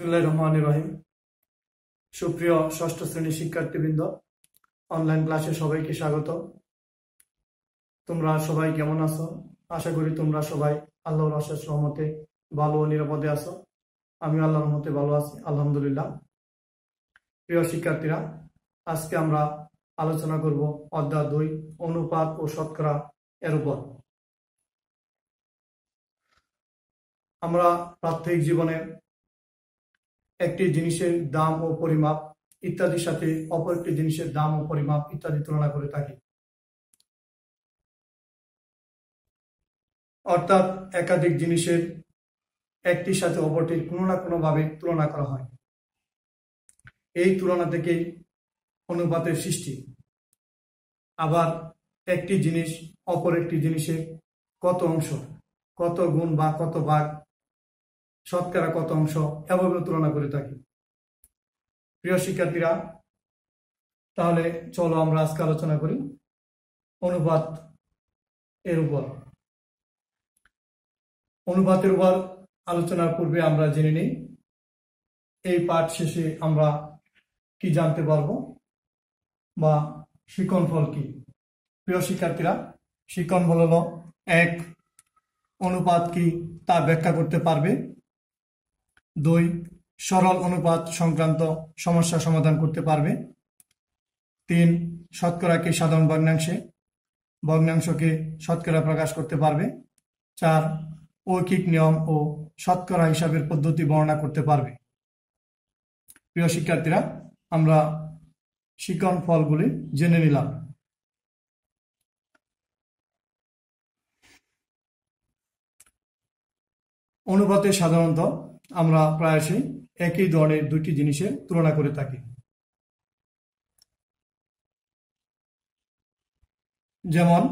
বিসমুল্লাহ রহমান রহিম। সুপ্রিয় ষষ্ঠ শ্রেণির শিক্ষার্থীবৃন্দ অনলাইন ক্লাসে সবাইকে স্বাগত তোমরা সবাই কেমন আছো? আশা করি তোমরা সবাই আল্লাহর আশেষ রহমতে ভালো ও নিরাপদে আছো। আমি আল্লাহর রহমতে ভালো আছি, আলহামদুলিল্লাহ। প্রিয় শিক্ষার্থীরা, আজকে আমরা আলোচনা করব অধ্যায় দুই, অনুপাত ও শতকরা এর উপর। আমরা প্রাত্যহিক জীবনে একটি জিনিসের দাম ও পরিমাপ ইত্যাদির সাথে অপর একটি জিনিসের দাম ও পরিমাপ ইত্যাদি তুলনা করে থাকি। অর্থাৎ একাধিক জিনিসের একটির সাথে অপরটির কোনো না কোনো ভাবে তুলনা করা হয়। এই তুলনা থেকেই অনুপাতের সৃষ্টি। আবার একটি জিনিস অপর একটি জিনিসের কত অংশ, কত গুণ বা কত ভাগ শতকরা কত অংশ এভাবে তুলনা করে থাকি। প্রিয় শিক্ষার্থীরা, তাহলে চলো আমরা আজকে আলোচনা করি অনুপাত এর উপর। অনুপাতের উপর আলোচনার পূর্বে আমরা জেনে নিই। এই পাঠ শেষে আমরা কি জানতে পারব বা শিকন ফল কি? প্রিয় শিক্ষার্থীরা, শিকন ফল হলো এক অনুপাত কি তা ব্যাখ্যা করতে পারবে। দুই, সরল অনুপাত সংক্রান্ত সমস্যা সমাধান করতে পারবে। তিন, শতকরাকে সাধারণ ভগ্নাংশে, ভগ্নাংশকে শতকরা প্রকাশ করতে পারবে। চার, ঐকিক নিয়ম ও শতকরা হিসাবের পদ্ধতি বর্ণনা করতে পারবে। প্রিয় শিক্ষার্থীরা, আমরা শিকন ফলগুলি জেনে নিলাম। অনুপাতে সাধারণত আমরা প্রায়শই একই ধরনের দুটি জিনিসের তুলনা করে থাকি। যেমন,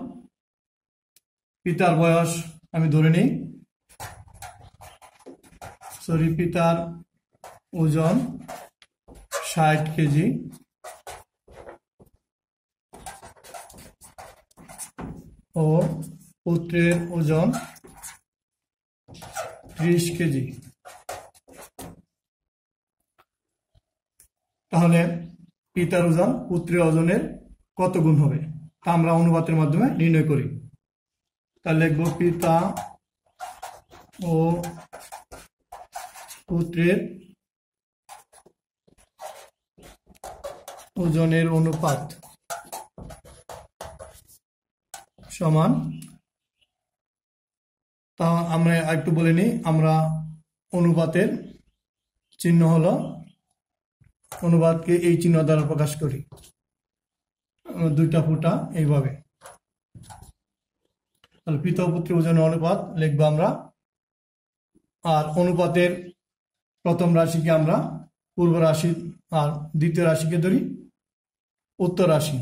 পিতার বয়স আমি ধরে নিই। সরি, পিতার ওজন ষাট কেজি। ও পুত্রের ওজন ত্রিশ কেজি। তাহলে পিতার ওজন পুত্রের ওজনের কত গুণ হবে? তা আমরা অনুপাতের মাধ্যমে নির্ণয় করি। তাহলে লিখব পিতা ও পুত্রের ওজনের অনুপাত সমান। তা আমরা একটু বলে নিই, আমরা অনুপাতের চিহ্ন হলো অনুবাদকে এই চিহ্ন দ্বারা প্রকাশ করি। দুইটা ফুটা এইভাবে। তাহলে পিতা পুত্র অনুপাত লিখব আমরা। আর অনুপাতের প্রথম রাশিকে আমরা পূর্ব রাশি আর দ্বিতীয় রাশিকে ধরি। উত্তর রাশি।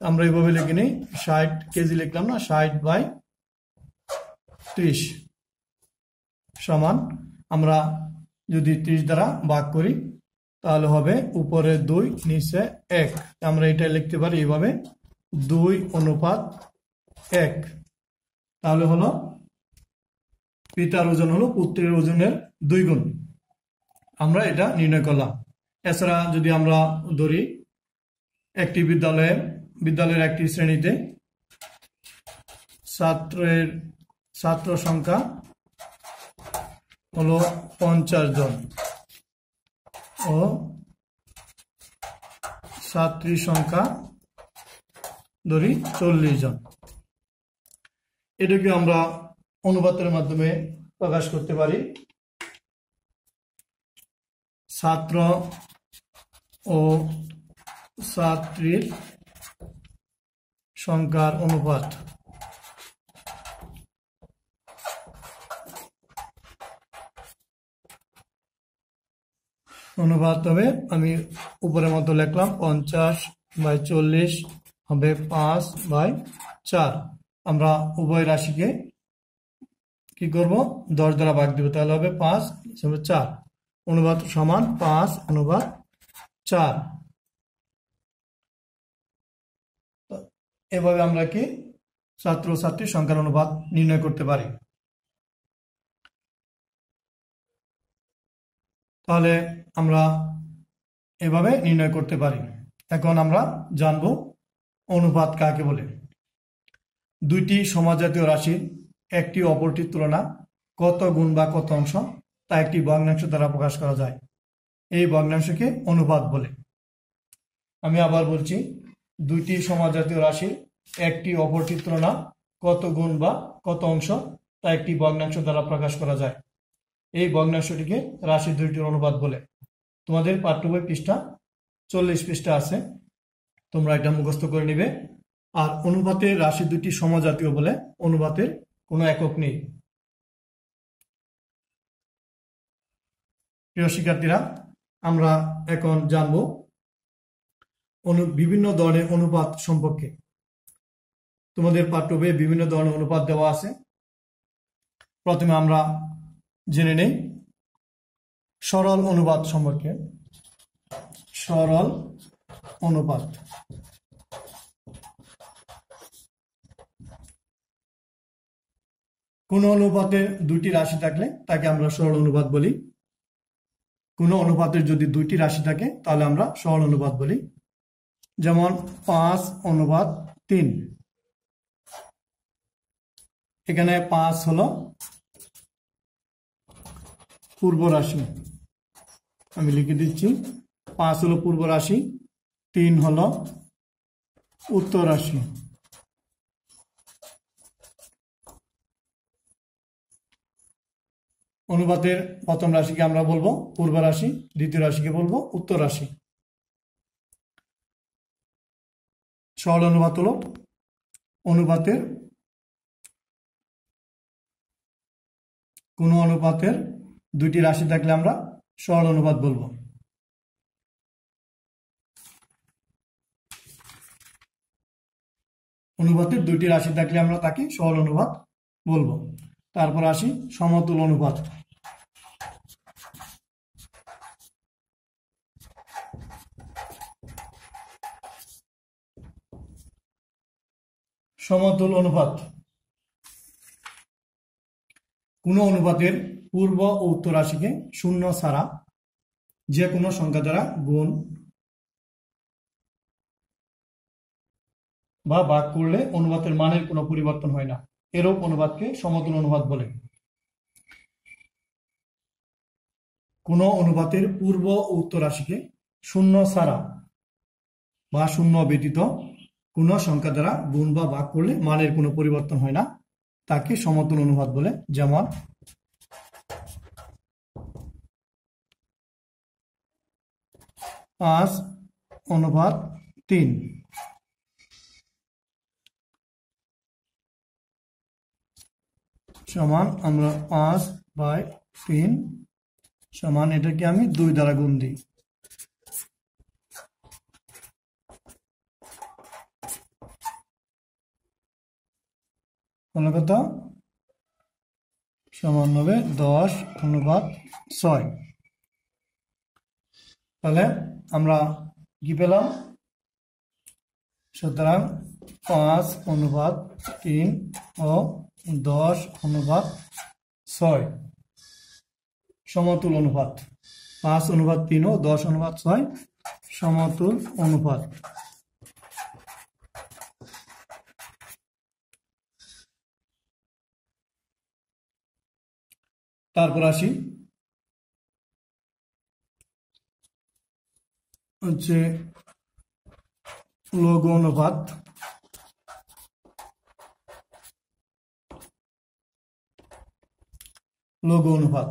আমরা এইভাবে লিখে নিই। ষাট কেজি লিখলাম না, ষাট বাই ত্রিশ সমান। আমরা যদি ত্রিশ দ্বারা ভাগ করি তাহলে হবে উপরে দুই, নিচে এক। আমরা এটা লিখতে পারি এভাবে দুই অনুপাত এক। তাহলে হলো পিতার ওজন হলো পুত্রের ওজনের দুই গুণ আমরা এটা নির্ণয় করলাম। এছাড়া যদি আমরা ধরি, একটি বিদ্যালয়ের বিদ্যালয়ের একটি শ্রেণীতে ছাত্রের, ছাত্র সংখ্যা হলো পঞ্চাশ জন। ও ছাত্রী সংখ্যা ধরি চল্লিশ জন। এটাকে আমরা অনুপাতের মাধ্যমে প্রকাশ করতে পারি। ছাত্র ও ছাত্রীর সংখ্যার অনুপাত। অনুপাত হবে। আমি উপরের মতো লিখলাম, পঞ্চাশ বাই চল্লিশ হবে পাঁচ বাই চার। আমরা উভয় রাশিকে কি করব? দশ দ্বারা ভাগ দিব, তাহলে হবে পাঁচ চার। অনুবাদ সমান পাঁচ, অনুবাদ চার। এভাবে আমরা কি ছাত্র ছাত্রীর সংখ্যার অনুপাত নির্ণয় করতে পারি। তাহলে আমরা এভাবে নির্ণয় করতে পারি। এখন আমরা জানব অনুপাত কাকে বলে। দুইটি সমাজাতীয় রাশির একটি অপরটির তুলনা কত গুণ বা কত অংশ তা একটি ভগ্নাংশ দ্বারা প্রকাশ করা যায়। এই ভগ্নাংশকে অনুপাত বলে। আমি আবার বলছি, দুইটি সমাজাতীয় রাশির একটি অপরটির তুলনা কত গুণ বা কত অংশ তা একটি ভগ্নাংশ দ্বারা প্রকাশ করা যায়। এই ভগ্নাংশটিকে রাশি দুইটির অনুপাত বলে। তোমাদের পাঠ্য বই পৃষ্ঠা চল্লিশ পৃষ্ঠা আছে, তোমরা এটা মুখস্থ করে নিবে। আর অনুপাতের রাশি দুটি সমজাতীয় বলে অনুপাতের কোনো একক নেই। প্রিয় শিক্ষার্থীরা, আমরা এখন জানব অনু বিভিন্ন ধরনের অনুপাত সম্পর্কে। তোমাদের পাঠ্য বইয়ে বিভিন্ন ধরনের অনুপাত দেওয়া আছে। প্রথমে আমরা জেনে নেই। সরল অনুপাত সম্পর্কে। সরল অনুপাত। কোন অনুপাতে দুটি রাশি থাকলে তাকে আমরা সরল অনুপাত বলি। কোন অনুপাতের যদি দুইটি রাশি থাকে, তাহলে আমরা সরল অনুপাত বলি। যেমন পাঁচ অনুপাত তিন। এখানে পাঁচ হলো পূর্ব রাশি। আমি লিখে দিচ্ছি, পাঁচ হলো পূর্ব রাশি, তিন হলো উত্তর রাশি। অনুপাতের প্রথম রাশিকে আমরা বলব, পূর্ব রাশি, দ্বিতীয় রাশিকে বলব, উত্তর রাশি। সরল অনুপাত হল অনুপাতের কোন অনুপাতের দুইটি রাশি থাকলে আমরা সরল অনুপাত বলব। অনুপাতের দুইটি রাশি থাকলে আমরা তাকে সরল অনুপাত বলব। তারপর আসি সমতুল অনুপাত। সমতুল অনুপাত। কোন অনুপাতের পূর্ব ও উত্তর রাশিকে শূন্য ছাড়া যে কোনো সংখ্যা দ্বারা গুণ বা ভাগ করলে অনুপাতের মানের কোনো পরিবর্তন হয় না। এরূপ অনুপাতকে সমতুল অনুপাত বলে। কোন অনুপাতের পূর্ব ও উত্তর রাশিকে শূন্য ছাড়া বা শূন্য ব্যতীত কোন সংখ্যা দ্বারা গুণ বা ভাগ করলে মানের কোনো পরিবর্তন হয় না। তাকে সমতুল অনুপাত বলে যেমন পাঁচ অনুপাত তিন। সমান আমরা পাঁচ বাই তিন, সমান এটাকে আমি দুই দ্বারা গুণ দিই। হলো কত? সমান হবে দশ অনুপাত ছয়। তাহলে আমরা কি পেলাম? সুতরাং পাঁচ অনুপাত তিন ও দশ অনুপাত ছয়। সমতুল অনুপাত। পাঁচ অনুপাত তিন ও দশ অনুপাত ছয়, সমতুল অনুপাত। তারপর আসি। হচ্ছে লঘু অনুপাত। লঘু অনুপাত।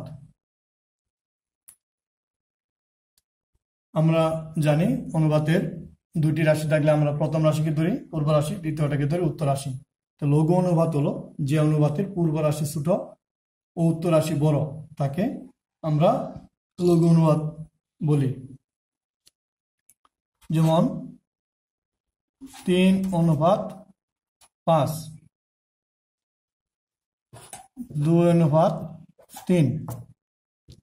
আমরা জানি অনুপাতের দুটি রাশি থাকলে আমরা প্রথম রাশিকে ধরি, পূর্ব রাশি, দ্বিতীয়টাকে ধরি, উত্তর রাশি। তো লঘু অনুপাত হলো যে অনুপাতের পূর্ব রাশি ছোট ও উত্তর রাশি বড়, তাকে আমরা লঘু অনুবাদ বলি। যেমন, তিন অনুপাত পাঁচ, দুই অনুপাত তিন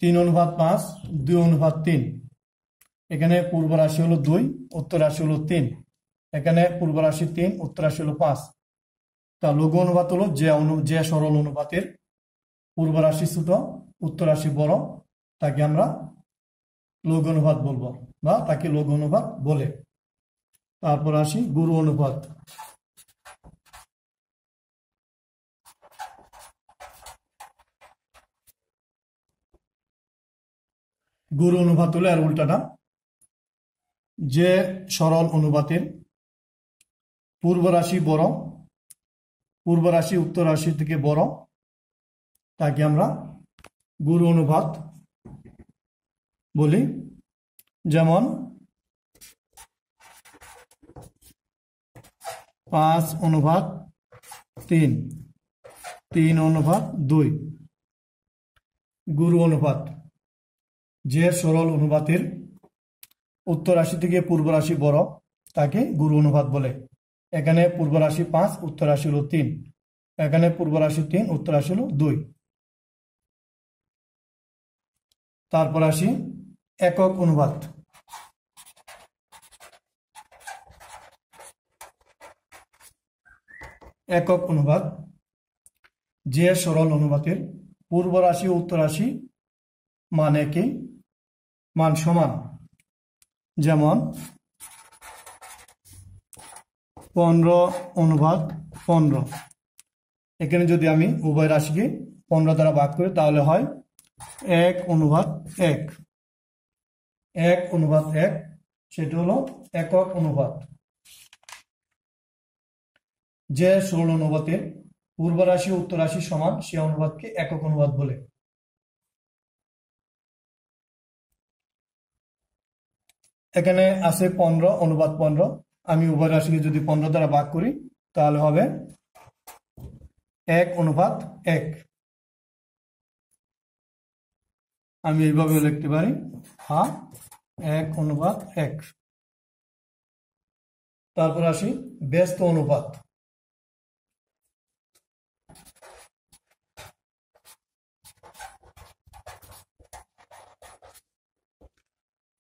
তিন অনুপাত পাঁচ, দুই অনুপাত তিন। এখানে পূর্ব রাশি হলো দুই, উত্তর রাশি হলো তিন। এখানে পূর্ব রাশি তিন, উত্তর রাশি হলো পাঁচ। তা লঘু অনুপাত হলো যে অনু যে সরল অনুপাতের পূর্ব রাশি ছোট উত্তর রাশি বড়, তাকে আমরা লঘু অনুপাত বলব বা তাকে লঘু অনুপাত বলে। তারপর আসি গুরু অনুপাত। গুরু অনুপাত হলো আর উল্টাটা। যে সরল অনুপাতের পূর্ব রাশি বড় পূর্ব রাশি উত্তর রাশি থেকে বড় তাকে আমরা গুরু অনুপাত বলি। যেমন, পাঁচ অনুপাত তিন তিন অনুপাত দুই। গুরু অনুপাত যে সরল অনুপাতের উত্তর রাশি থেকে পূর্ব রাশি বড়, তাকে গুরু অনুপাত বলে। এখানে পূর্ব রাশি পাঁচ উত্তর রাশি হলো তিন। এখানে পূর্ব রাশি তিন উত্তর রাশি হলো দুই। তারপর আসি একক অনুবাদ। একক অনুবাদ, যে সরল অনুবাদের পূর্ব রাশি উত্তর রাশি মানে কি? মান সমান। যেমন, পনেরো অনুবাদ পনেরো। এখানে যদি আমি উভয় রাশিকে পনেরো দ্বারা ভাগ করি, তাহলে হয় এক অনুবাদ এক। এক অনুবাদ এক, সেটা হলো একক অনুবাদ। যে পূর্ব রাশি উত্তর রাশি সমান, সে অনুবাদকে একক অনুবাদ বলে। এখানে আছে পনেরো, অনুবাদ পনেরো। আমি উভয় রাশিকে যদি পনেরো দ্বারা ভাগ করি, তাহলে হবে এক অনুপাত এক। আমি এইভাবে লিখতে পারি। হা, এক অনুপাত এক। তারপর আসি, ব্যস্ত অনুপাত।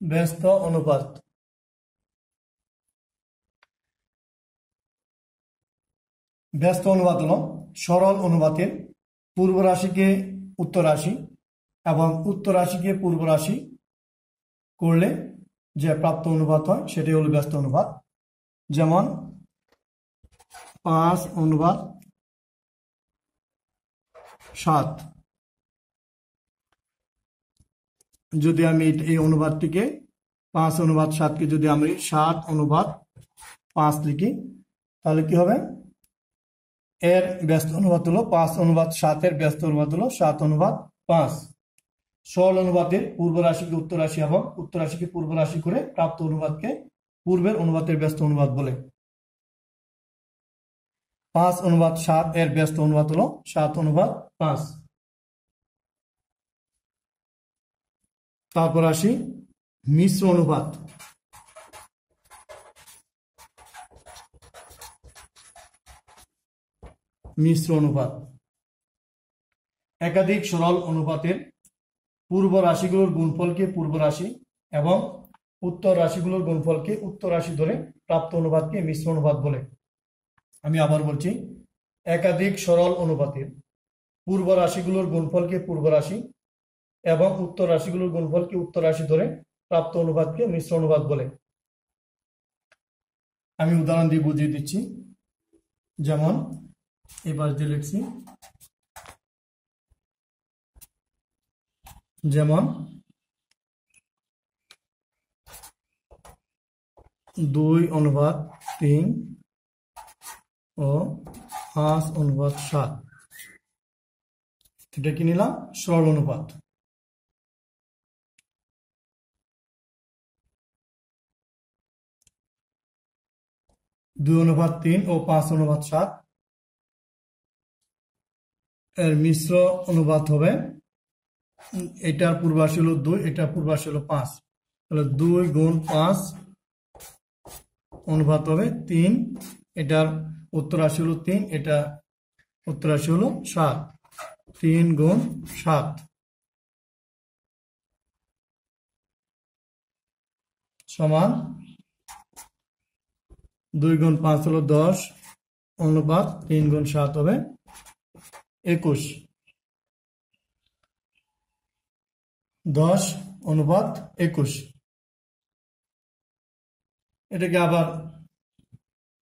ব্যস্ত অনুপাত। ব্যস্ত অনুপাত হল সরল অনুপাতের পূর্ব রাশিকে উত্তর রাশি। এবং উত্তর রাশিকে পূর্ব রাশি করলে যে প্রাপ্ত অনুপাত হয় সেটি হল ব্যস্ত অনুপাত। যেমন পাঁচ অনুপাত সাত। যদি আমি এই অনুবাদটিকে পাঁচ অনুবাদ সাতকে যদি আমি সাত অনুবাদ পাঁচ লিখি, তাহলে কি হবে? এর ব্যস্ত অনুবাদ হলো পাঁচ অনুবাদ সাতের ব্যস্ত অনুবাদ হলো সাত অনুবাদ পাঁচ। সরল অনুবাদের পূর্ব রাশিকে উত্তর রাশি এবং উত্তর রাশিকে পূর্ব রাশি করে প্রাপ্ত অনুবাদকে পূর্বের অনুবাদের ব্যস্ত অনুবাদ বলে। পাঁচ অনুবাদ সাত এর ব্যস্ত অনুবাদ হলো সাত অনুবাদ পাঁচ। তারপর আসি মিশ্র অনুপাত। মিশ্র অনুপাত। একাধিক সরল অনুপাতের পূর্ব রাশিগুলোর গুণফলকে পূর্ব রাশি এবং উত্তর রাশিগুলোর গুণফলকে উত্তর রাশি ধরে প্রাপ্ত অনুপাতকে মিশ্র অনুপাত বলে। আমি আবার বলছি, একাধিক সরল অনুপাতের পূর্ব রাশিগুলোর গুণফলকে পূর্ব রাশি এবং উত্তর রাশিগুলোর গুণফলকে উত্তর রাশি ধরে প্রাপ্ত অনুপাতকে মিশ্র অনুপাত বলে। আমি উদাহরণ দিয়ে বুঝিয়ে দিচ্ছি। যেমন এবার দিয়ে লিখছি যেমন দুই অনুবাদ তিন ও পাঁচ অনুপাত সাত। এটা কি নিলাম? সরল অনুপাত। দুই অনুপাত তিন ও পাঁচ অনুপাত সাত। এর মিশ্র অনুপাত হবে এটার পূর্বাশী হলো দুই, এটার পূর্বাশী হলো পাঁচ। তাহলে দুই গুণ পাঁচ অনুপাত হবে তিন। এটার উত্তরাশি হলো তিন, এটা উত্তরাশি হলো সাত। তিন গুণ সাত। সমান দুই গুণ পাঁচ হলো দশ, অনুপাত তিন গুণ সাত হবে একুশ। দশ অনুপাত একুশ। এটাকে আবার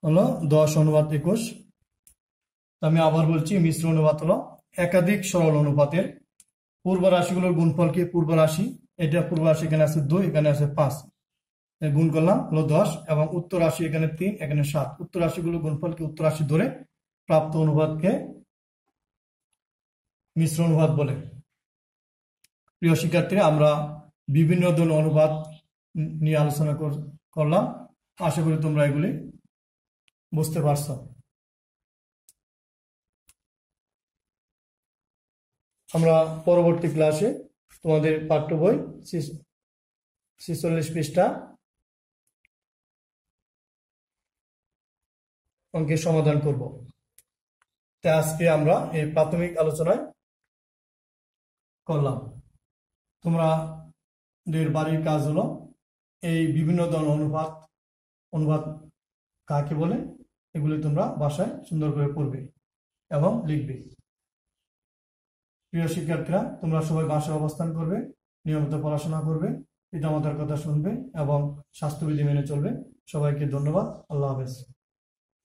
হলো দশ অনুপাত একুশ। আমি আবার বলছি, মিশ্র অনুপাত হলো একাধিক সরল অনুপাতের পূর্ব রাশিগুলোর গুণফল কি? পূর্ব রাশি। এটা পূর্ব রাশি, এখানে আছে দুই, এখানে আছে পাঁচ। গুণ করলাম হলো দশ এবং উত্তর রাশি, এখানে তিন, এখানে সাত। উত্তর রাশিগুলো গুণফল কি? উত্তর রাশি ধরে প্রাপ্ত অনুপাতকে মিশ্র অনুপাত বলে। প্রিয় শিক্ষার্থীরা, আমরা বিভিন্ন ধরনের অনুবাদ নিয়ে আলোচনা কর- করলাম। আশা করি তোমরা এগুলি বুঝতে পারছ। আমরা পরবর্তী ক্লাসে তোমাদের পাঠ্য বই ছিচল্লিশ পৃষ্ঠা অঙ্কের সমাধান করব। তাই আজকে আমরা এই প্রাথমিক আলোচনায় করলাম। তোমরা দের বাড়ির কাজ হলো এই বিভিন্ন ধরনের অনুপাত অনুবাদ কাকে বলে, এগুলি তোমরা বাসায় সুন্দর করে পড়বে এবং লিখবে। প্রিয় শিক্ষার্থীরা, তোমরা সবাই বাসায় অবস্থান করবে, নিয়মিত পড়াশোনা করবে, পিতামাতার কথা শুনবে এবং স্বাস্থ্যবিধি মেনে চলবে। সবাইকে ধন্যবাদ। আল্লাহ হাফেজ।